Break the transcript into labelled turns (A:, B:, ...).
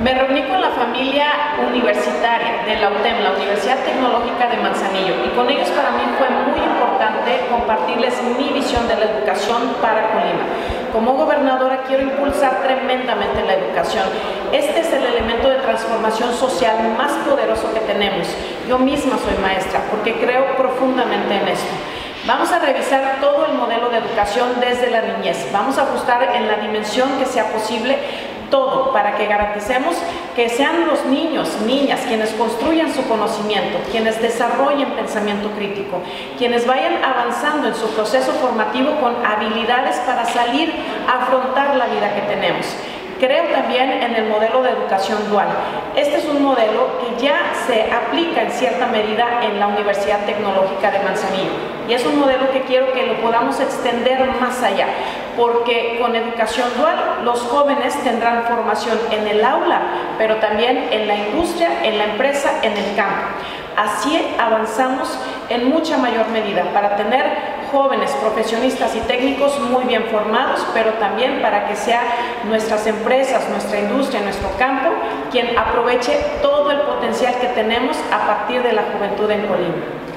A: Me reuní con la familia universitaria de la UTEM, la Universidad Tecnológica de Manzanillo, y con ellos para mí fue muy importante compartirles mi visión de la educación para Colima. Como gobernadora quiero impulsar tremendamente la educación. Este es el elemento de transformación social más poderoso que tenemos. Yo misma soy maestra porque creo profundamente en esto. Vamos a revisar todo el modelo de educación desde la niñez. Vamos a ajustar en la dimensión que sea posible todo para que garanticemos que sean los niños, niñas, quienes construyan su conocimiento, quienes desarrollen pensamiento crítico, quienes vayan avanzando en su proceso formativo con habilidades para salir a afrontar la vida que tenemos. Creo también en el modelo de educación dual. Este es un modelo que ya cierta medida en la Universidad Tecnológica de Manzanillo y es un modelo que quiero que lo podamos extender más allá, porque con educación dual los jóvenes tendrán formación en el aula, pero también en la industria, en la empresa, en el campo. Así avanzamos en mucha mayor medida para tener jóvenes profesionistas y técnicos muy bien formados, pero también para que sea nuestras empresas, nuestra industria, nuestro campo, quien aproveche todo el potencial que tenemos a partir de la juventud en Colima.